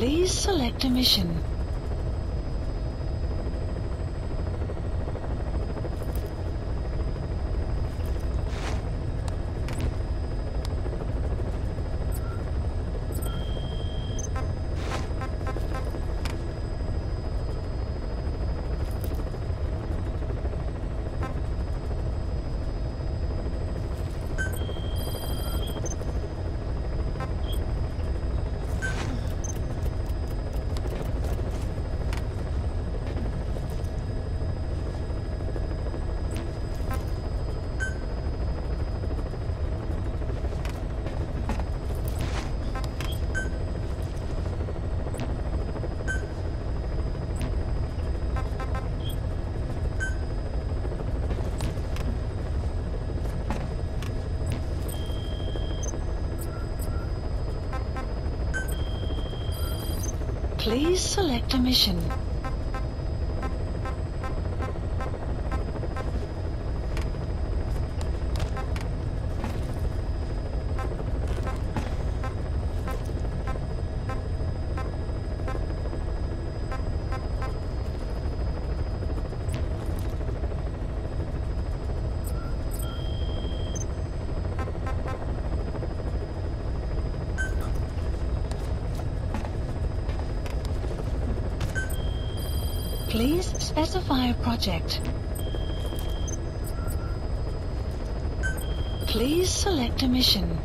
Please select a mission. Please select a mission. Please specify a project. Please select a mission.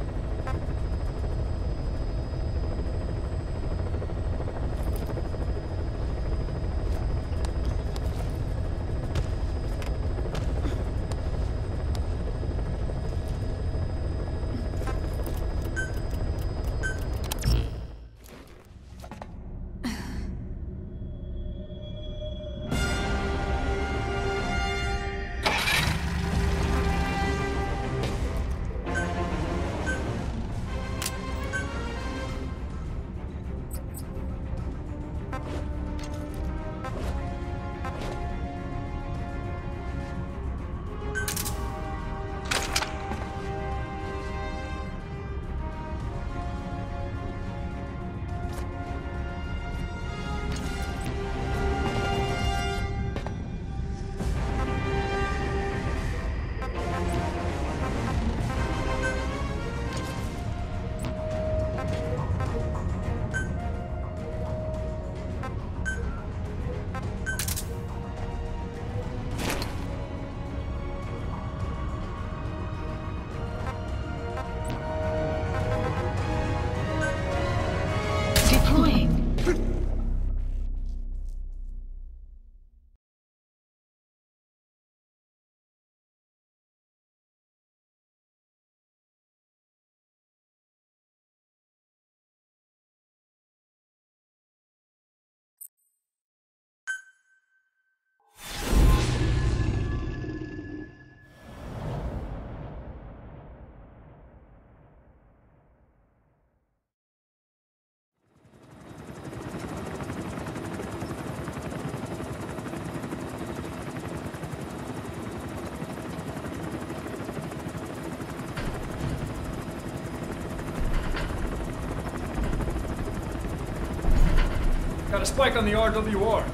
A spike on the RWR.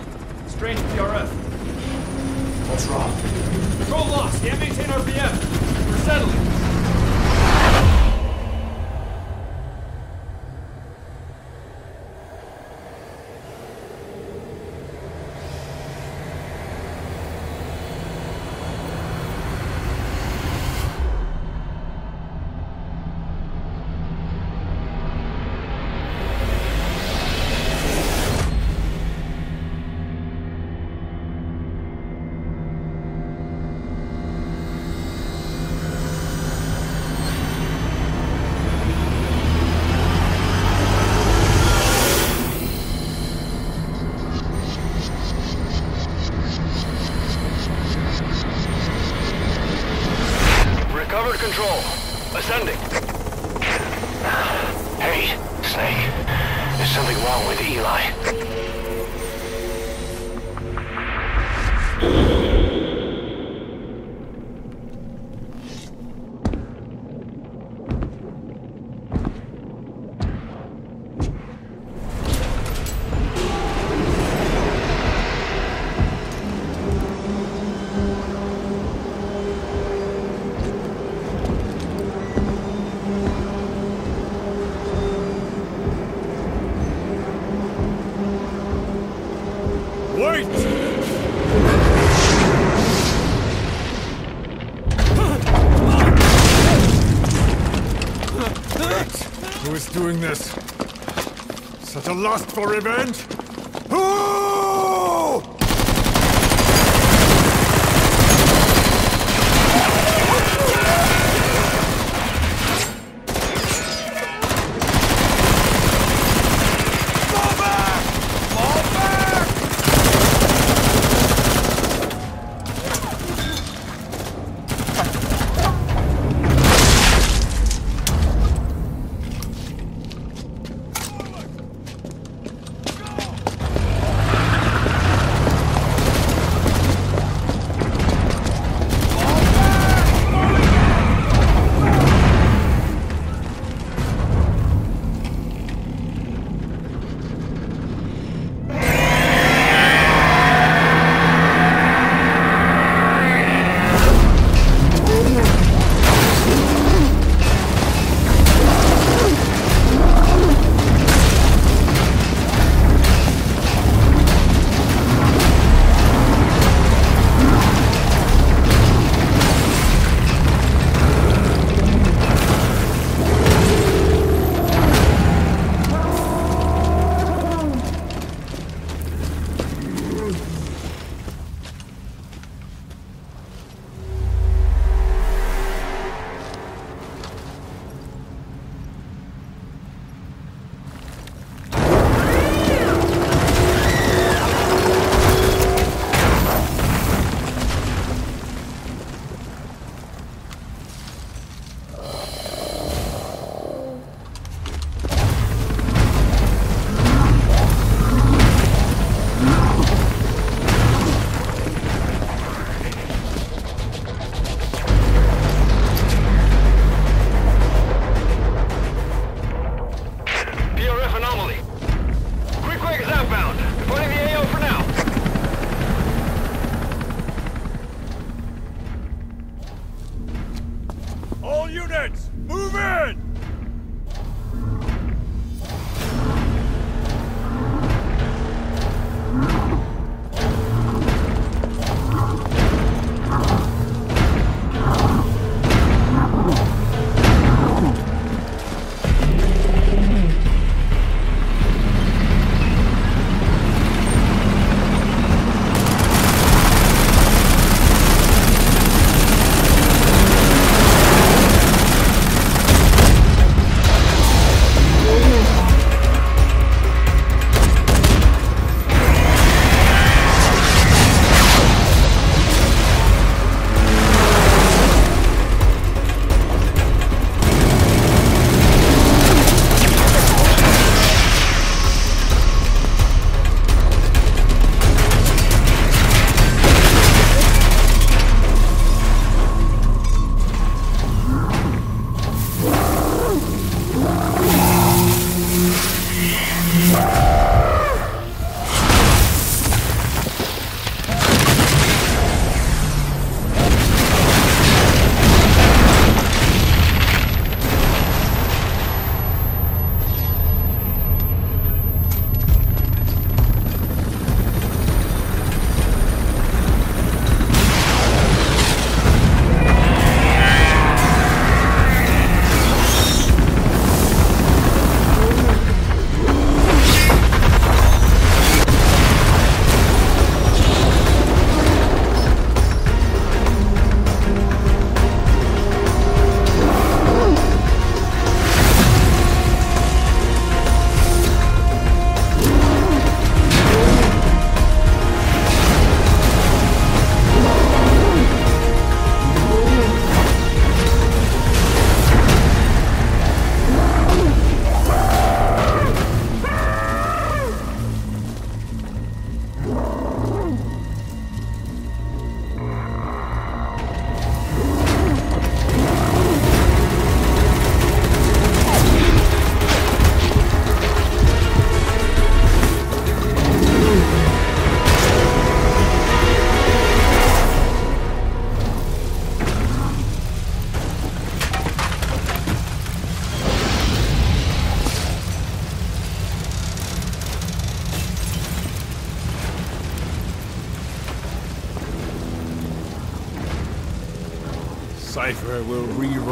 Strange PRF. What's wrong? Control lost. Can't maintain RPM. We're settling. Lust for revenge?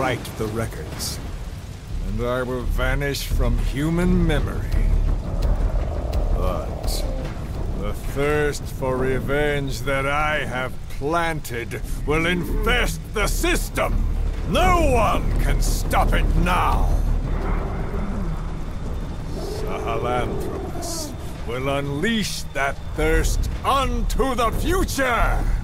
The records. And I will vanish from human memory. But the thirst for revenge that I have planted will infest the system. No one can stop it now. Sahelanthropus will unleash that thirst unto the future!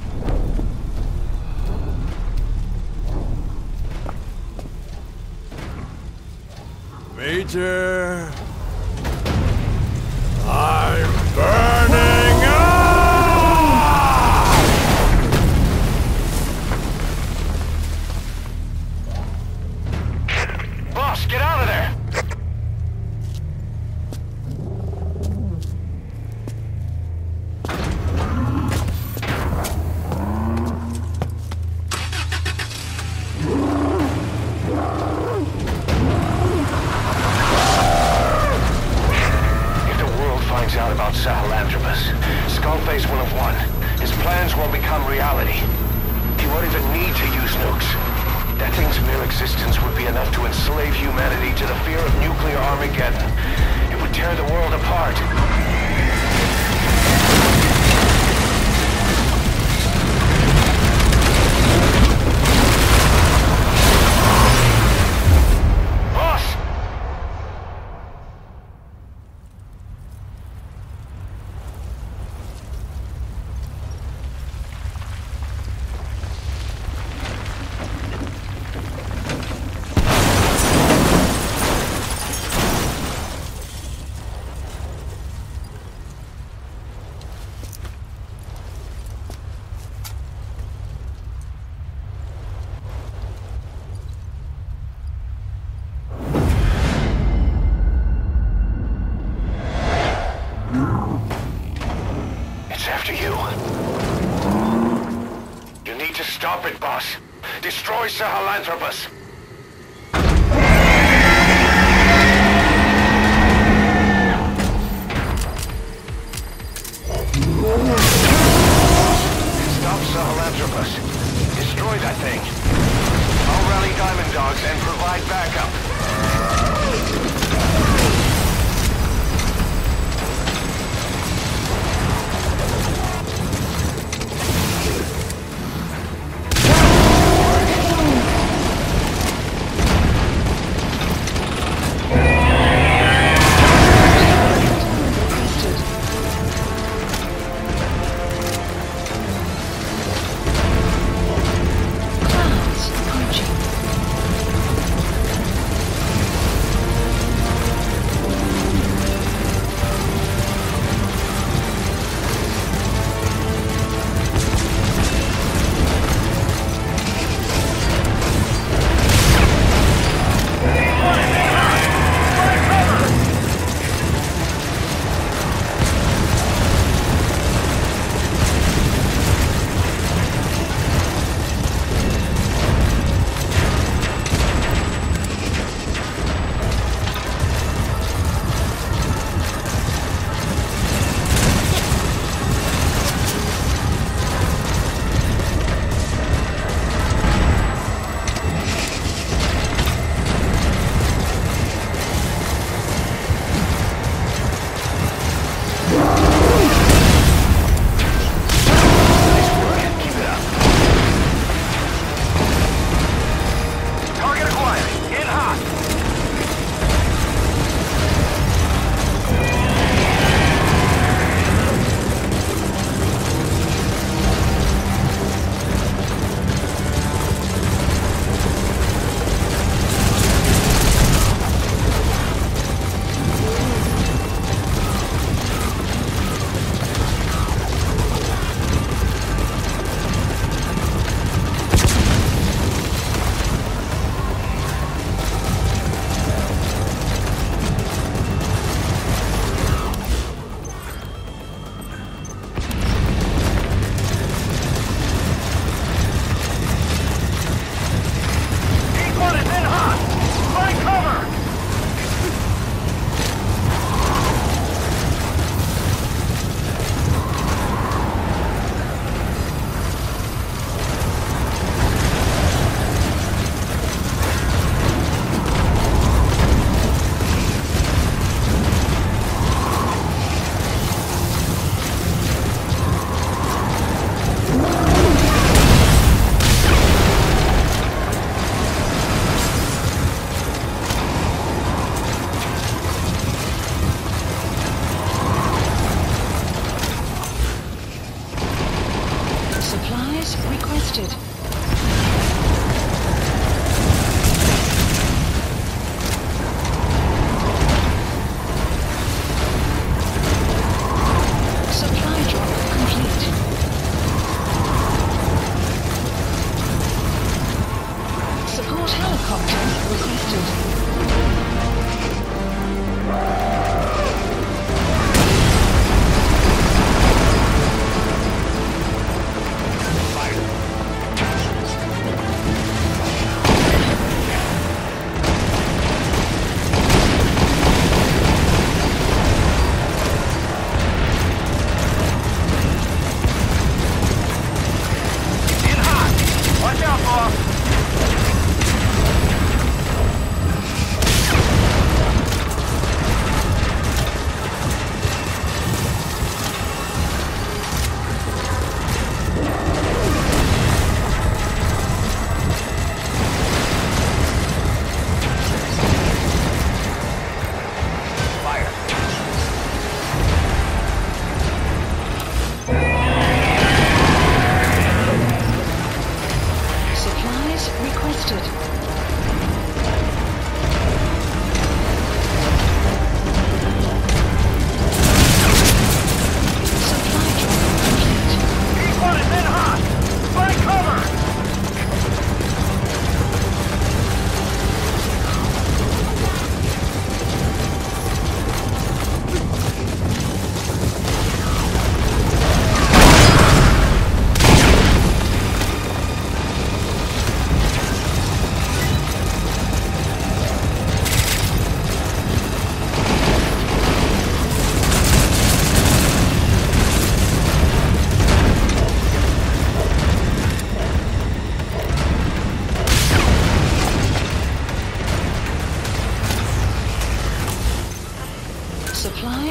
Major... I'm burning enslave humanity to the fear of nuclear Armageddon. It would tear the world apart.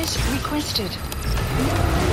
Supplies requested.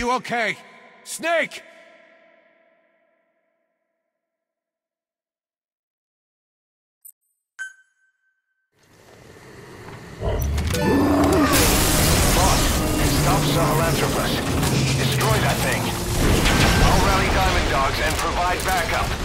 you okay? Snake! Boss, stop Sahelanthropus. Destroy that thing. I'll rally Diamond Dogs and provide backup.